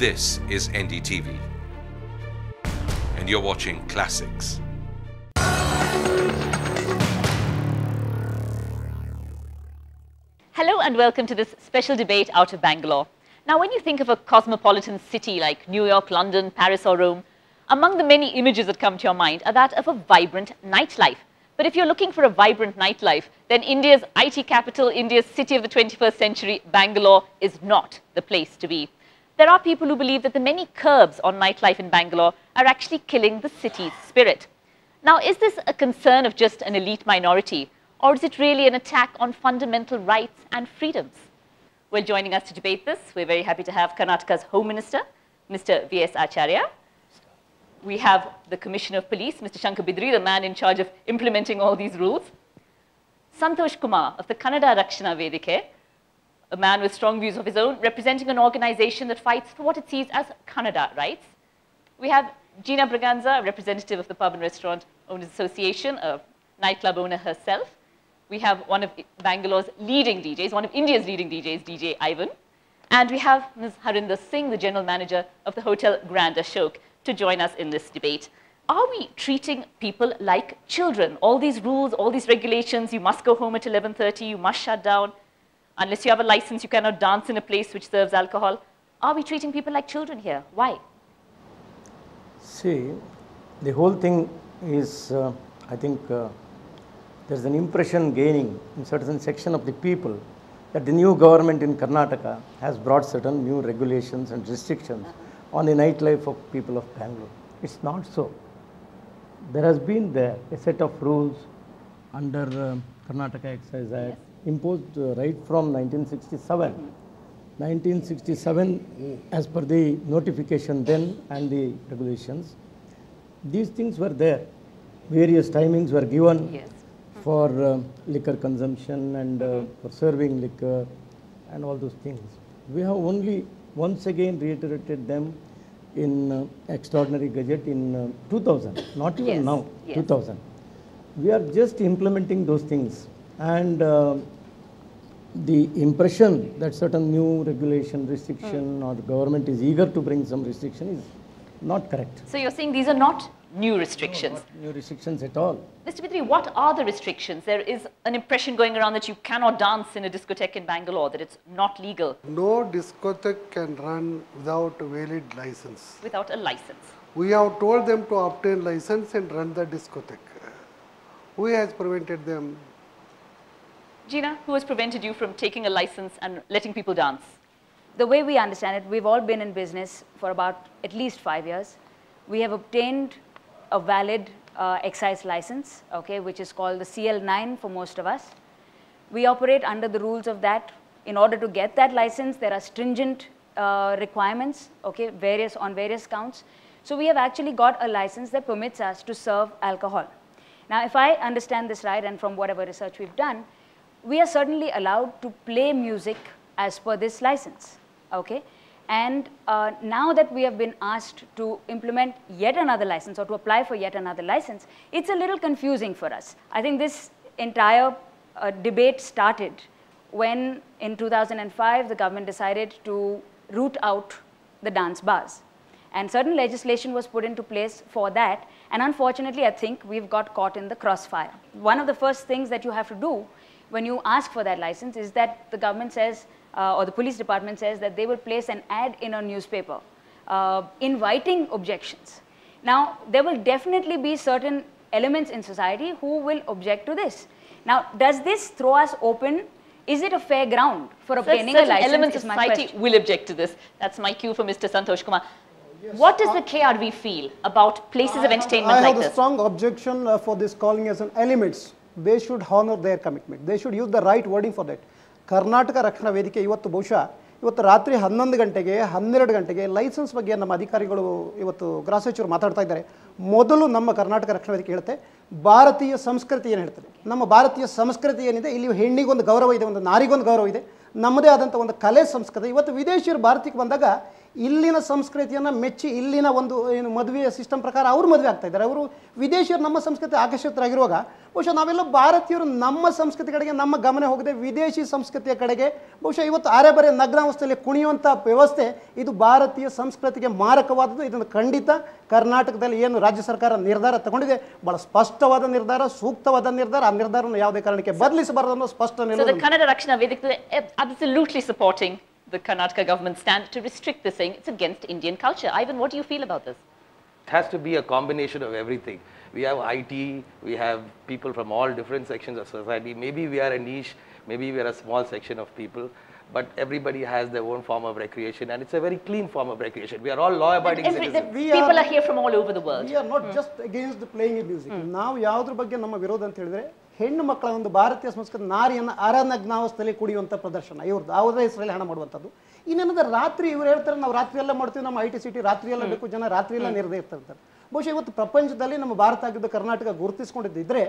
This is NDTV. And you're watching Classics. Hello and welcome to this special debate out of Bangalore. Now, when you think of a cosmopolitan city like New York, London, Paris, or Rome, among the many images that come to your mind are that of a vibrant nightlife. But if you're looking for a vibrant nightlife, then India's IT capital, India's city of the 21st century, Bangalore, is not the place to be. There are people who believe that the many curbs on nightlife in Bangalore are actually killing the city's spirit. Now, is this a concern of just an elite minority, or is it really an attack on fundamental rights and freedoms? Well, joining us to debate this, we're very happy to have Karnataka's Home Minister, Mr. V.S. Acharya. We have the Commissioner of Police, Mr. Shankar Bidri, the man in charge of implementing all these rules. Santosh Kumar of the Kannada Rakshana Vedike, a man with strong views of his own, representing an organization that fights for what it sees as Kannada rights. We have Gina Braganza, representative of the Pub and Restaurant Owners Association, a nightclub owner herself. We have one of Bangalore's leading DJs, one of India's leading DJs, DJ Ivan. And we have Ms. Harinder Singh, the general manager of the Hotel Grand Ashok, to join us in this debate. Are we treating people like children? All these rules, all these regulations, you must go home at 11.30, you must shut down. Unless you have a license, you cannot dance in a place which serves alcohol. Are we treating people like children here? Why? See, the whole thing is, uh, I think, uh, there's an impression gaining in certain section of the people that the new government in Karnataka has brought certain new regulations and restrictions on the nightlife of people of Bangalore. It's not so. There has been there a set of rules under uh, Karnataka Excise Act imposed uh, right from 1967. 1967 as per the notification then and the regulations. These things were there. Various timings were given Yes. for uh, liquor consumption and uh, for serving liquor and all those things. We have only once again reiterated them in uh, extraordinary gazette in uh, 2000, not even Yes, now, yes. 2000. We are just implementing those things and uh, the impression that certain new regulation, restriction or the government is eager to bring some restriction is not correct. So you're saying these are not new restrictions. Not new restrictions at all. Mr. Bidri, what are the restrictions? There is an impression going around that you cannot dance in a discotheque in Bangalore, that it's not legal No discotheque can run without a valid license. without a license. We have told them to obtain license and run the discotheque. Who has prevented them? Gina, who has prevented you from taking a license and letting people dance? the way we understand it, we've all been in business for about at least five years. We have obtained a valid uh, excise license, okay, which is called the CL9 for most of us. We operate under the rules of that. In order to get that license, there are stringent uh, requirements, okay, various on various counts. So we have actually got a license that permits us to serve alcohol. Now, if I understand this right, and from whatever research we've done, we are certainly allowed to play music as per this license. Okay? And uh, now that we have been asked to implement yet another license or to apply for yet another license, it's a little confusing for us. I think this entire uh, debate started when in 2005 the government decided to root out the dance bars. And certain legislation was put into place for that. And unfortunately, I think we've got caught in the crossfire. One of the first things that you have to do when you ask for that license is that the government says, uh, or the police department says, that they will place an ad in a newspaper uh, inviting objections. Now, there will definitely be certain elements in society who will object to this. Now, does this throw us open? Is it a fair ground for obtaining a certain license? elements of society question. will object to this. That's my cue for Mr. Santosh Kumar. what does the KRV feel about places of I have- entertainment I have a strong objection uh, for this calling as an elements. They should honour their commitment they should use the right wording for that Karnataka Rakshana Vedike ಇವತ್ತು ಬಹುಶಃ ಇವತ್ತು ರಾತ್ರಿ ಹನ್ನೊಂದು ಗಂಟೆಗೆ, ಹನ್ನೆರಡು ಗಂಟೆಗೆ licence ಬಗ್ಗೆ ನಮ್ಮ ಅಧಿಕಾರಿಗಳು ಇವತ್ತು ಗೃಹ ಸಚಿವರು ಮಾತಾಡ್ತಾ ಇದ್ದಾರೆ. ಮೊದಲು ನಮ್ಮ ಕರ್ನಾಟಕ ರಕ್ಷಣಾ ವೇದಿಕೆ ಹೇಳುತ್ತೆ, ಭಾರತೀಯ ಸಂಸ್ಕೃತಿ ಏನು ಹೇಳ್ತದೆ? ನಮ್ಮ ಭಾರತೀಯ ಸಂಸ್ಕೃತಿ ಏನಿದೆ, ಇಲ್ಲಿ ಹೆಣ್ಣಿಗೊಂದು ಗೌರವ ಇದೆ, ಒಂದು ನಾರಿಗೊಂದು ಗೌರವ ಇದೆ. ನಮ್ಮದೇ ಆದಂಥ ಒಂದು ಕಲೆ ಸಂಸ್ಕೃತಿ. ಇವತ್ತು ವಿದೇಶಿಯರು ಭಾರತಕ್ಕೆ ಬಂದಾಗ ಇಲ್ಲಿನ ಸಂಸ್ಕೃತಿಯನ್ನು ಮೆಚ್ಚಿ ಇಲ್ಲಿನ ಒಂದು ಏನು ಮದುವೆಯ ಸಿಸ್ಟಮ್ ಪ್ರಕಾರ ಅವರು ಮದುವೆ ಆಗ್ತಾ ಇದ್ದಾರೆ. ಅವರು ವಿದೇಶಿಯರು ನಮ್ಮ ಸಂಸ್ಕೃತಿ ಆಕರ್ಷಿತರಾಗಿರುವಾಗ ಬಹುಶಃ ನಾವೆಲ್ಲ ಭಾರತೀಯರು ನಮ್ಮ ಸಂಸ್ಕೃತಿ ಕಡೆಗೆ ನಮ್ಮ ಗಮನ ಹೋಗದೆ ವಿದೇಶಿ ಸಂಸ್ಕೃತಿಯ ಕಡೆಗೆ ಬಹುಶಃ ಇವತ್ತು ಆರೆ ಬರೆ ನಗ್ನಾವಸ್ಥೆಯಲ್ಲಿ ಕುಣಿಯುವಂಥ ವ್ಯವಸ್ಥೆ ಇದು ಭಾರತೀಯ ಸಂಸ್ಕೃತಿಗೆ ಮಾರಕವಾದದ್ದು. ಇದನ್ನು ಖಂಡಿತ ಕರ್ನಾಟಕದಲ್ಲಿ ಏನು ರಾಜ್ಯ ಸರ್ಕಾರ ನಿರ್ಧಾರ ತಗೊಂಡಿದೆ ಬಹಳ ಸ್ಪಷ್ಟವಾದ ನಿರ್ಧಾರ ಸೂಕ್ತವಾದ ನಿರ್ಧಾರ. ಆ ನಿರ್ಧಾರವನ್ನು ಯಾವುದೇ ಕಾರಣಕ್ಕೆ ಬದಲಿಸಬಾರದು ಅನ್ನೋ ಸ್ಪಷ್ಟ ನಿರ್ಧಾರ Kannada Rakshana Vedike absolutely supporting the Karnataka government stand to restrict this thing. It's against Indian culture. Ivan, what do you feel about this? It has to be a combination of everything. We have IT, we have people from all different sections of society. Maybe we are a niche, maybe we are a small section of people, but everybody has their own form of recreation and it's a very clean form of recreation. We are all law abiding Every, the citizens. We people are- are here from all over the world. We are we playing not just against Now, music ನಾವು ಯಾವುದ್ರ ಬಗ್ಗೆ ನಮ್ಮ ವಿರೋಧ ಅಂತ ಹೇಳಿದ್ರೆ ಹೆಣ್ಣು ಮಕ್ಕಳ ಒಂದು ಭಾರತೀಯ ಸಂಸ್ಕೃತಿ ನಾರಿಯನ್ನು ಅರನಗ್ನಾವಸ್ಥೆಯಲ್ಲಿ ಕುಡಿಯುವಂಥ ಪ್ರದರ್ಶನ ಇವ್ರದ್ದು ಅವರದೇ ಹೆಸರಲ್ಲಿ ಹಣ ಮಾಡುವಂಥದ್ದು. ಇನ್ನೇನಂದ್ರೆ ರಾತ್ರಿ ಇವ್ರು ಹೇಳ್ತಾರೆ ನಾವು ರಾತ್ರಿ ಎಲ್ಲ ಮಾಡ್ತೀವಿ ನಮ್ಮ ಐ ಟಿ ಸಿಟಿ ರಾತ್ರಿ ಎಲ್ಲ ಬೇಕು ಜನ ರಾತ್ರಿ ಎಲ್ಲ ನಿರ್ದೇ ಇರ್ತಾರೆ ಬಹುಶಃ ಇವತ್ತು ಪ್ರಪಂಚದಲ್ಲಿ ನಮ್ಮ ಭಾರತ ಆಗಿದ್ದ ಕರ್ನಾಟಕ ಗುರುತಿಸ್ಕೊಂಡಿದ್ದಿದ್ರೆ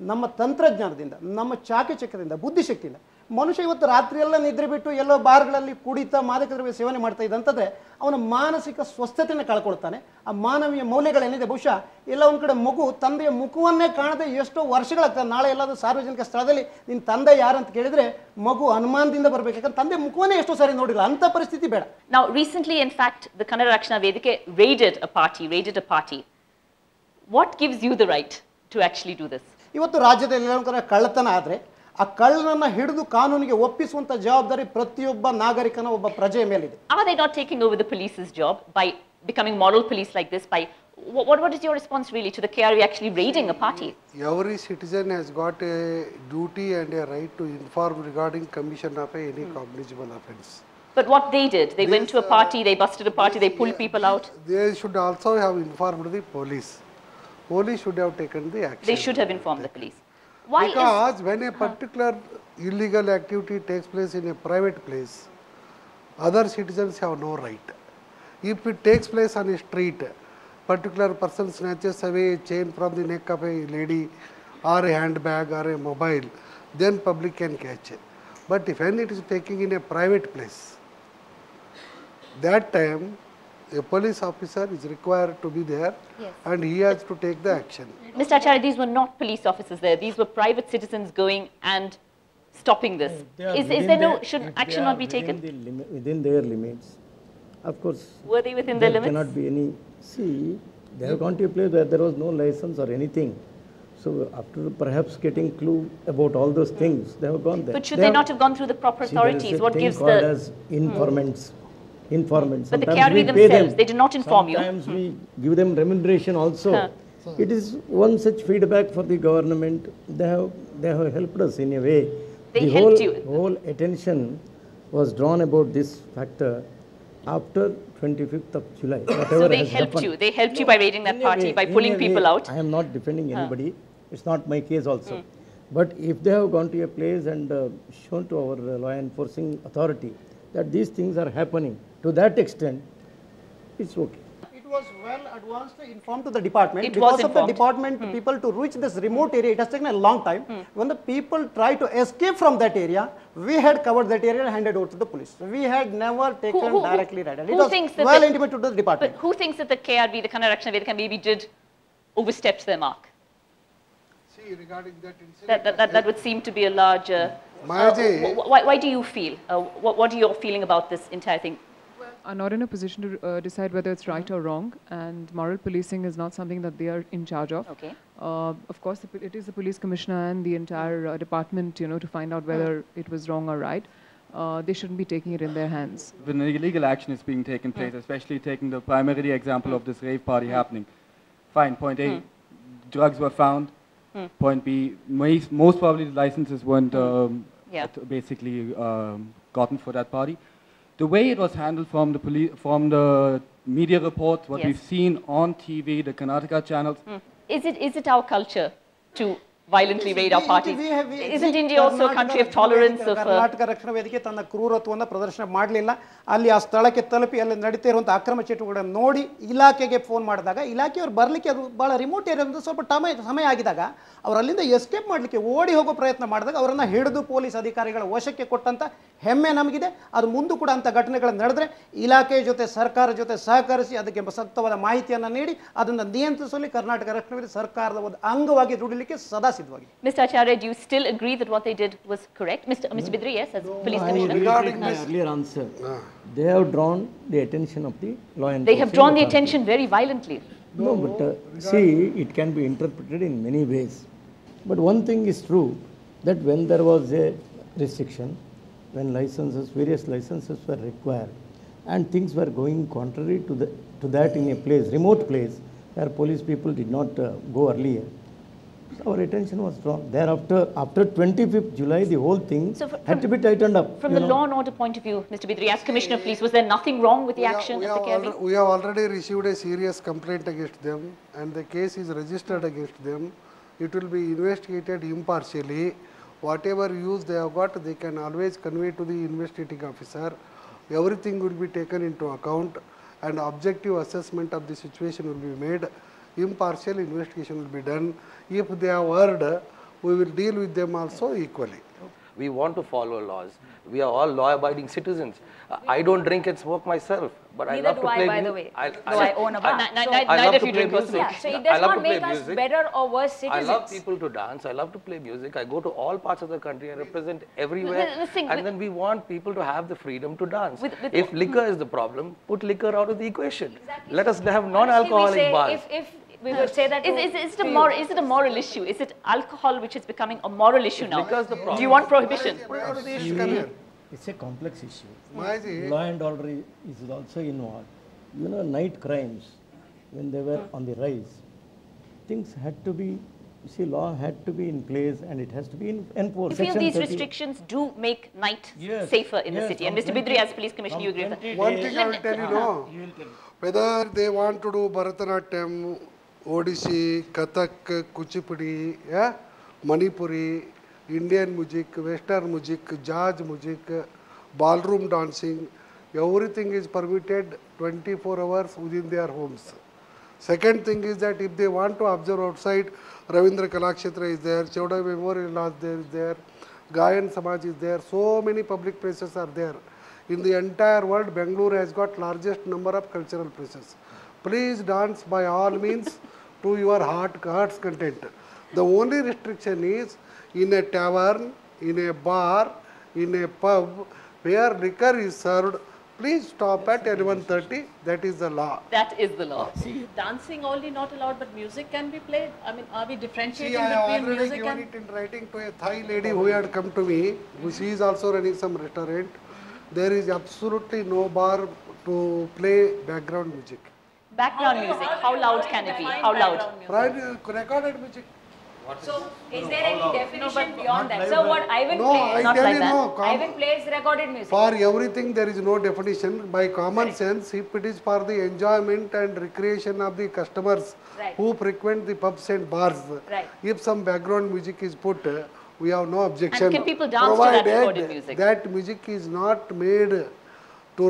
ನಮ್ಮ ತಂತ್ರಜ್ಞಾನದಿಂದ ನಮ್ಮ ಚಾಕಚಕ್ಯದಿಂದ ಬುದ್ಧಿಶಕ್ತಿಯಿಂದ ಮನುಷ್ಯ ಇವತ್ತು ರಾತ್ರಿ ಎಲ್ಲ ನಿದ್ರೆ ಬಿಟ್ಟು ಎಲ್ಲೋ ಬಾರ್ಗಳಲ್ಲಿ ಕುಡಿತಾ ಮಾದಕ ದ್ರವ್ಯ ಸೇವನೆ ಮಾಡ್ತಾ ಇದ್ದಂತಂದ್ರೆ ಅವನ ಮಾನಸಿಕ ಸ್ವಸ್ಥತೆಯನ್ನು ಕಳ್ಕೊಳ್ತಾನೆ. ಆ ಮಾನವೀಯ ಮೌಲ್ಯಗಳೇನಿದೆ ಬಹುಶಃ ಎಲ್ಲ ಒಂದು ಕಡೆ ಮಗು ತಂದೆಯ ಮುಖವನ್ನೇ ಕಾಣದೆ ಎಷ್ಟೋ ವರ್ಷಗಳಾಗ್ತದೆ ನಾಳೆ ಎಲ್ಲಾದ್ರೂ ಸಾರ್ವಜನಿಕ ಸ್ಥಳದಲ್ಲಿ ನಿನ್ನ ತಂದೆ ಯಾರು ಅಂತ ಕೇಳಿದ್ರೆ ಮಗು ಅನುಮಾನದಿಂದ ಬರಬೇಕು. ಯಾಕಂದ್ರೆ ತಂದೆ ಮುಖವನ್ನೇ ಎಷ್ಟೋ ಸಾರಿ ನೋಡಿಲ್ಲ. ಅಂತ ಪರಿಸ್ಥಿತಿ ಬೇಡ. ನಾವು recently in fact the Kannada Rakshana Vedike raided a party raided a party what gives you the right to actually do this ಇವತ್ತು ರಾಜ್ಯದಲ್ಲಿ ಕಳ್ಳತನ ಆದರೆ Are ಕಳ್ಳನನ್ನ ಹಿಡಿದು ಕಾನೂನಿಗೆ ಒಪ್ಪಿಸುವಂತ ಜವಾಬ್ದಾರಿ ಪ್ರತಿಯೊಬ್ಬ ನಾಗರಿಕನ ಒಬ್ಬ ಪ್ರಜೆಯ ಮೇಲಿದೆ police like this? Taking what what is your response really to the KRV actually raiding a party? Every citizen has got a duty and a right to inform regarding commission of any hmm. cognizable offence. But what they did, they this, went to a uh, party, they busted a party, this, they pulled yeah, people out. They should also have informed the police. Police should have taken the action. They should have informed the police. Why is because when a particular illegal activity takes place in a private place, other citizens have no right. If it takes place on a street, particular person snatches away a chain from the neck of a lady or a handbag or a mobile, then public can catch it. But if when it is taking in a private place, that time a police officer is required to be there and he has to take the action. Mr. Acharya, these were not police officers there. These were private citizens going and stopping this. Is, is there no, should action not be within taken? the limi- Within their limits, of course. Were they within their there limits? cannot be any, see, they have gone to a place where there was no license or anything. So after perhaps getting clue about all those things, they have gone there. But should They they have- not have gone through the proper See, there is authorities? a What thing gives called the... as hmm. informants, informants. But the Sometimes KRV we themselves, them. they do not inform you. Sometimes we give them remuneration also. Huh. It is one such feedback for the government. They have, they have helped us in a way. They the helped whole, you. whole attention was drawn about this factor after 25th of July. So they helped happened. you. They helped you by raiding that party, way- by pulling people way, out. I am not defending anybody. It's not my case also. But if they have gone to a place and uh, shown to our uh, law enforcing authority that these things are happening, to that extent, it's okay. It was well advanced informed to the department. It because was of the informed. department people to reach this remote area, it has taken a long time. When the people try to escape from that area, we had covered that area and handed over to the police. We had never taken who- directly raided. It who was thinks that well the- intimated to the But department. who thinks that the KRV, the Kannada Rakshana Vedike, maybe did overstepped their mark? See, regarding that incident, That, that, that, that would seem to be a larger... Uh, Mayaji- uh, why, why do you feel? Uh, what, what are your feeling about this entire thing? Are not in a position to uh, decide whether it's right or wrong, and moral policing is not something that they are in charge of. Okay. Uh, of course, it is the police commissioner and the entire uh, department, you know, to find out whether it was wrong or right. Uh, they shouldn't be taking it in their hands. when illegal action is being taken place, especially taking the primary example of this rave party happening. Fine, point A, drugs were found. Point B, most, most probably the licenses weren't um, Yeah. basically um, gotten for that party. The way it was handled from the police, from the media reports, what Yes. we've seen on TV, the Karnataka channels, mm. Is it, is it our culture to violently raid our we- Isn't India also a Karnataka country of tolerance uh, Karnataka Rakshana Vedike ತನ್ನ ಕ್ರೂರತ್ವವನ್ನು ಪ್ರದರ್ಶನ ಮಾಡಲಿಲ್ಲ. ಅಲ್ಲಿ ಆ ಸ್ಥಳಕ್ಕೆ ತಲುಪಿ ಅಲ್ಲಿ ನಡೀತಾ ಇರುವಂಥ ಅಕ್ರಮ ಚಟುವಟಿಕೆಗಳನ್ನು ನೋಡಿ ಇಲಾಖೆಗೆ ಫೋನ್ ಮಾಡಿದಾಗ ಇಲಾಖೆಯವರು ಬರಲಿಕ್ಕೆ ಅದು ಭಾಳ ರಿಮೋಟ್ ಏರಿಯಾದಿಂದ ಸ್ವಲ್ಪ ಟಮ ಸಮಯ ಆಗಿದಾಗ ಅವರು ಅಲ್ಲಿಂದ ಎಸ್ಕೇಪ್ ಮಾಡಲಿಕ್ಕೆ ಓಡಿ ಹೋಗೋ ಪ್ರಯತ್ನ ಮಾಡಿದಾಗ ಅವರನ್ನು ಹಿಡಿದು ಪೊಲೀಸ್ ಅಧಿಕಾರಿಗಳ ವಶಕ್ಕೆ ಕೊಟ್ಟಂತ ಹೆಮ್ಮೆ ನಮಗಿದೆ. ಅದು ಮುಂದೂ ಕೂಡ ಅಂಥ ಘಟನೆಗಳು ನಡೆದ್ರೆ ಇಲಾಖೆ ಜೊತೆ ಸರ್ಕಾರ ಜೊತೆ ಸಹಕರಿಸಿ ಅದಕ್ಕೆ ಸಕ್ತವಾದ ಮಾಹಿತಿಯನ್ನು ನೀಡಿ ಅದನ್ನು ನಿಯಂತ್ರಿಸಲಿ ಕರ್ನಾಟಕ ರಕ್ಷಣಾ ಸರ್ಕಾರದ ಒಂದು ಅಂಗವಾಗಿ ದುಡಿಲಿಕ್ಕೆ ಸದಾ Mr. Acharya, do you still agree that what they did was correct? Mr. Uh, no. Mr. Bidri, yes, as no, police commissioner. Regarding my earlier answer, no. they have drawn the attention of the law enforcement. They have drawn the attention very violently. No, but uh, see, it can be interpreted in many ways. But one thing is true, that when there was a restriction, when licenses, various licenses were required, and things were going contrary to, the, to that in a place, remote place, where police people did not uh, go earlier. So our attention was drawn. Thereafter, after 25th July, the whole thing So fr- had to be tightened up. From the know. law and order point of view, Mr. Bidri, as Commissioner of Police, was there nothing wrong with the We have- action we of the have We have already received a serious complaint against them and the case is registered against them. It will be investigated impartially. Whatever use they have got, they can always convey to the investigating officer. Everything will be taken into account and objective assessment of the situation will be made. Impartial investigation will be done. If they have erred, we will deal with them also equally. We want to follow laws. We are all law-abiding citizens. Uh, I don't drink and smoke myself, but I Neither love do to I, play by mu- the way. I, Though I own a bar. Ni- ni- So- ni- I love neither to you play drink or music. smoke. Yeah, so I it does love not to play make us music. better or worse citizens. I love people to dance. I love to play music. I go to all parts of the country. I represent everywhere. the thing with- and then we want people to have the freedom to dance. With- with- if liquor is the problem, put liquor out of the equation. Let us have non-alcoholic bars. If, if we would say that Is, is, is, it a to mor- is it a moral issue? Is it alcohol which is becoming a moral issue now? liquor is the Do you want prohibition? See, It's a complex issue. Mahaji, Law and order is also involved. You know, night crimes, when they were on the rise, things had to be, you see, law had to be in place and it has to be in- enforced. You feel Section these 30 restrictions do make night Yes, safer in the city? And Mr. Bidri, as police commissioner, you agree with that? One thing I will tell you, no. Whether they want to do Bharatanatyam, Odissi Kathak Kuchipudi Manipuri Indian music western music jazz music ballroom dancing everything is permitted twenty four hours within their homes second thing is that if they want to observe outside Ravindra Kalakshetra is there Chowdiah memorial lodge there is there Gayana Samaja is there so many public places are there in the entire world Bengaluru has got largest number of cultural places please dance by all means to your heart, heart's content. The only restriction is in a tavern, in a bar, in a pub, where liquor is served, please stop at 11.30, that is the law. That is the law. See, Dancing only not allowed, but music can be played? I mean, are we differentiating See, I have between already given and... it in writing to a Thai lady who had come to me, who she is also running some restaurant. There is absolutely no bar to play background music. Background music, how loud can it be? How loud? Right, uh, recorded music. So, is there any definition beyond that? So, what Ivan No, I plays, Not like that. no. com- Ivan plays recorded music. For everything there is no definition. By common sense, if it is for the enjoyment and recreation of the customers Right. who frequent the pubs and bars, Right. if some background music is put, we have no objection. And can people dance to that recorded music? That music is not made to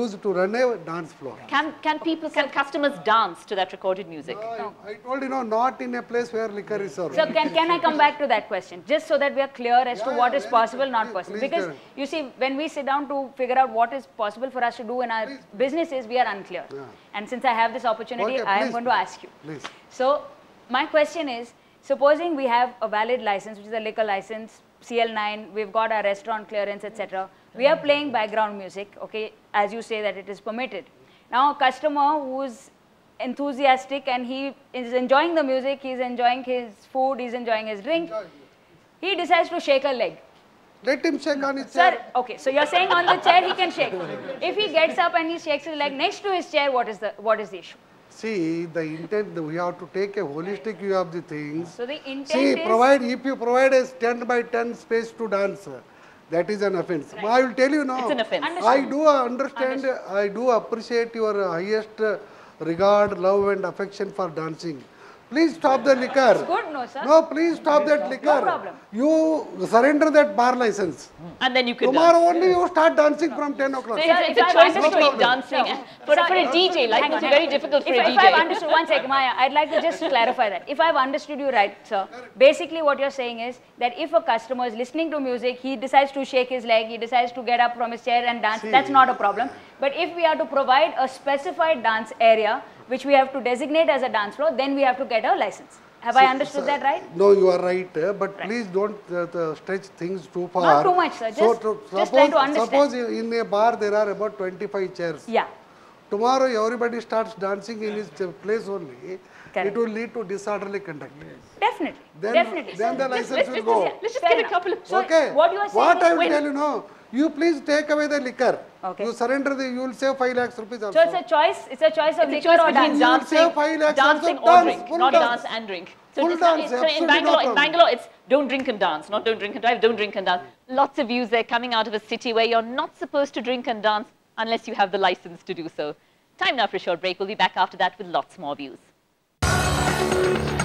used to run a dance floor. Can, can people, can customers dance to that recorded music? I, I told you no, not in a place where liquor is served. So can, can I come back to that question, just so that we are clear as to Yeah, what yeah, is possible, good. not possible? Because you see, when we sit down to figure out what is possible for us to do in our businesses, we are unclear. And since I have this opportunity, Okay, I am going to ask you. Please. So my question is, supposing we have a valid license, which is a liquor license, CL9, we've got our restaurant clearance, etc. We are playing background music, okay, as you say that it is permitted. Now a customer who's enthusiastic and he is enjoying the music, he's enjoying his food, he's enjoying his drink, he decides to shake a leg. Let him shake on his Sir, chair. Sir, okay, so you're saying on the chair he can shake. If he gets up and he shakes his leg next to his chair, what is the what is the issue? See, the intent, we have to take a holistic view of the things. So the intent See, is provide, if you provide a 10 by 10 space to dance, that is an offense. I will tell you now. It's an offense. I do understand, I do appreciate your highest regard, love and affection for dancing. Please stop the liquor. good, no, sir. No, please stop that liquor. No problem. You surrender that bar license. Hmm. And then you can Tomorrow dance. only you start dancing from 10 o'clock. So it's, it's a choice between dancing and for, Sir, for a DJ. Life hang must on, be hang very difficult for if, a If I've DJ. understood, one second, Maya, I'd like to just clarify that. If I've understood you right, sir, basically what you're saying is that if a customer is listening to music, he decides to shake his leg, he decides to get up from his chair and dance, that's not a problem. But if we are to provide a specified dance area, which we have to designate as a dance floor, then we have to get a license. Have I understood that right? No, you are right, uh, but please don't uh, the stretch things too far. Not too much, sir. So Just- to- just suppose, to understand. suppose in a bar there are about 25 chairs. Yeah. Tomorrow everybody starts dancing in his place only. Correct. It will lead to disorderly conduct. Definitely. Then, Definitely. then the Let's- license let's- will let's- go. Let's just Fair get a couple of So okay. what you are saying What is I will when- tell you now, you please take away the liquor. Okay. You surrender the, you will save 5 lakhs rupees also. So it's a choice. It's a choice of It's liquor choice or between dance. You will dancing, save five lakhs dancing also. or Dance, drink, not dance. dance and drink. So, Full it's not- so in Bangalore, no in. Bangalore, it's don't drink and dance, not don't drink and drive, don't drink and dance. Mm. Lots of views there coming out of a city where you're not supposed to drink and dance unless you have the license to do so. Time now for a short break. We'll be back after that with lots more views. Thank you.